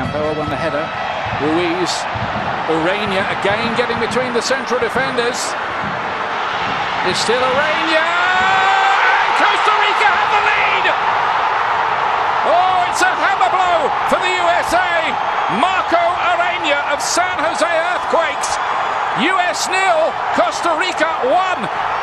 Ochoa won the header. Ruiz, Ureña again getting between the central defenders. It's still Ureña! And Costa Rica have the lead! Oh, it's a hammer blow for the USA! Marco Ureña of San Jose Earthquakes. US nil, Costa Rica one.